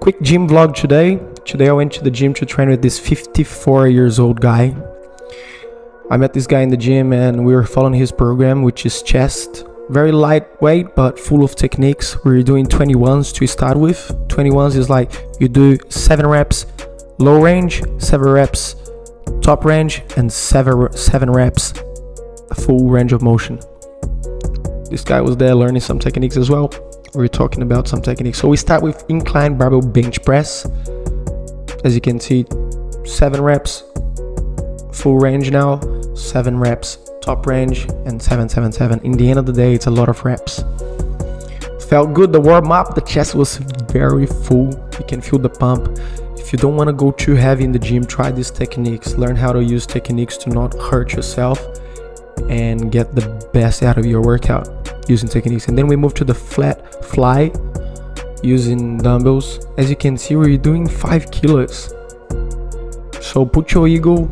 quick gym vlog today. Today I went to the gym to train with this 54 years old guy. I met this guy in the gym and we were following his program, which is chest. Very lightweight but full of techniques. We are doing 21s to start with. 21s is like you do 7 reps low range, 7 reps top range, and 7, seven reps full range of motion. This guy was there learning some techniques as well. We were talking about some techniques. So we start with incline barbell bench press. As you can see, 7 reps full range now seven reps top range and 777 in the end of the day it's a lot of reps. Felt good the warm up the chest was very full. You can feel the pump. If you don't want to go too heavy in the gym try these techniques. Learn how to use techniques to not hurt yourself and get the best out of your workout using techniques. And then we move to the flat fly using dumbbells. As you can see we're doing five kilos. So put your ego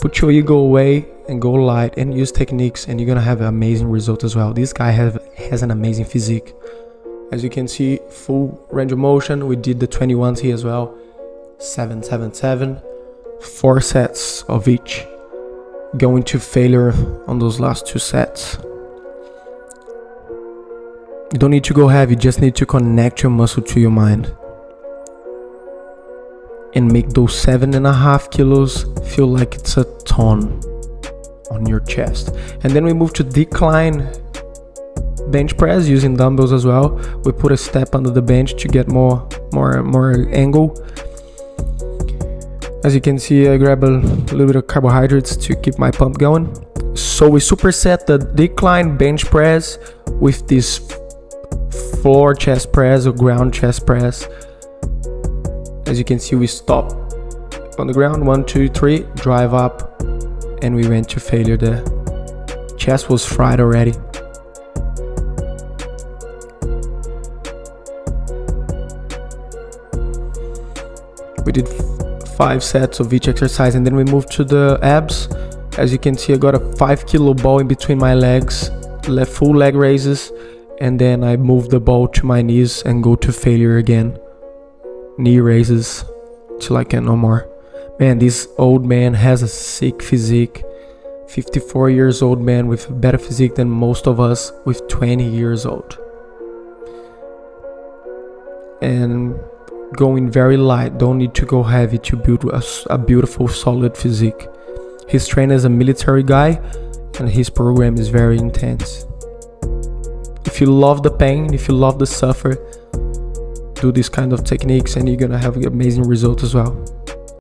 put your ego away and go light and use techniques and you're gonna have amazing result as well. This guy have has an amazing physique. As you can see full range of motion. We did the 21s here as well. 777 four sets of each. Going to failure on those last two sets you don't need to go heavy you just need to connect your muscle to your mind and make those seven and a half kilos feel like it's a ton on your chest. And then we move to decline bench press using dumbbells as well. We put a step under the bench to get more more more angle. As you can see, I grab a little bit of carbohydrates to keep my pump going. So we superset the decline bench press with this floor chest press or ground chest press. As you can see we stop on the ground. One two three drive up and we went to failure. There chest was fried already. We did five sets of each exercise and then we moved to the abs. As you can see i got a five kilo ball in between my legs left full leg raises and then i move the ball to my knees and go to failure again knee raises till I can no more. Man, this old man has a sick physique. 54 years old man with better physique than most of us with 20 years old. And going very light, don't need to go heavy to build a, a beautiful solid physique. His trainer is a military guy and his program is very intense. If you love the pain, if you love the suffer, do these kind of techniques and you're gonna have amazing results as well